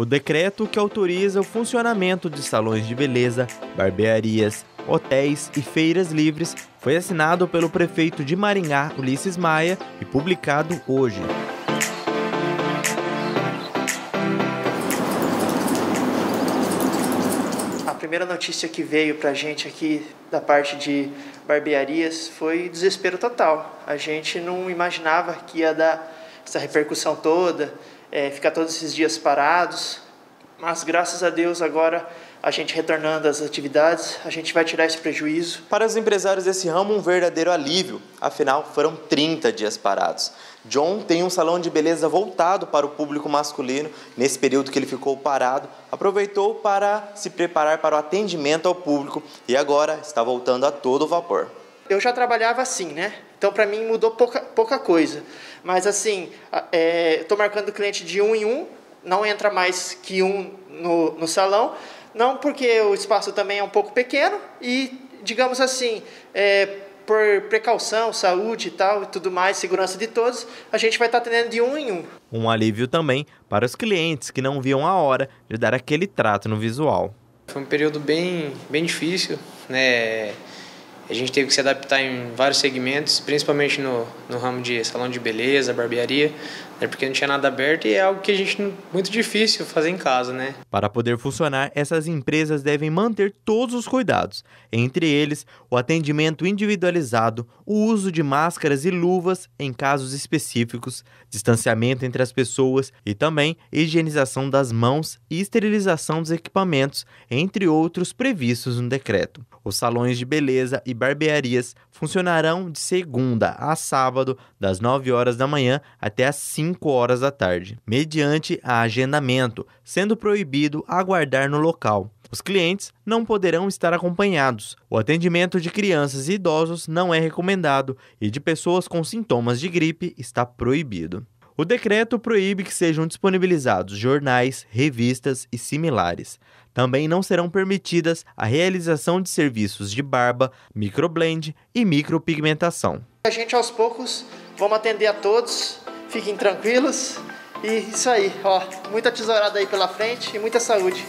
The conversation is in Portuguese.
O decreto que autoriza o funcionamento de salões de beleza, barbearias, hotéis e feiras livres foi assinado pelo prefeito de Maringá, Ulisses Maia, e publicado hoje. A primeira notícia que veio para a gente aqui da parte de barbearias foi desespero total. A gente não imaginava que ia dar essa repercussão toda, é, ficar todos esses dias parados. Mas graças a Deus agora a gente retornando às atividades, a gente vai tirar esse prejuízo. Para os empresários desse ramo, um verdadeiro alívio, afinal foram 30 dias parados. John tem um salão de beleza voltado para o público masculino. Nesse período que ele ficou parado, aproveitou para se preparar para o atendimento ao público e agora está voltando a todo vapor. Eu já trabalhava assim, né? Então para mim mudou pouca, pouca coisa. Mas assim, estou é, marcando cliente de um em um, não entra mais que um no, no salão. Não porque o espaço também é um pouco pequeno e, digamos assim, é, por precaução, saúde e tal e tudo mais, segurança de todos, a gente vai estar atendendo de um em um. Um alívio também para os clientes que não viam a hora de dar aquele trato no visual. Foi um período bem, bem difícil, né? A gente teve que se adaptar em vários segmentos, principalmente no, no ramo de salão de beleza, barbearia, né? porque não tinha nada aberto e é algo que a gente muito difícil fazer em casa, né? Para poder funcionar, essas empresas devem manter todos os cuidados, entre eles o atendimento individualizado, o uso de máscaras e luvas em casos específicos, distanciamento entre as pessoas e também higienização das mãos e esterilização dos equipamentos, entre outros previstos no decreto. Os salões de beleza e barbearias funcionarão de segunda a sábado, das 9 horas da manhã até as 5 horas da tarde, mediante agendamento, sendo proibido aguardar no local. Os clientes não poderão estar acompanhados. O atendimento de crianças e idosos não é recomendado e de pessoas com sintomas de gripe está proibido. O decreto proíbe que sejam disponibilizados jornais, revistas e similares. Também não serão permitidas a realização de serviços de barba, microblend e micropigmentação. A gente aos poucos vamos atender a todos, fiquem tranquilos e isso aí, ó, muita tesourada aí pela frente e muita saúde.